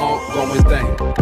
ongoing thing.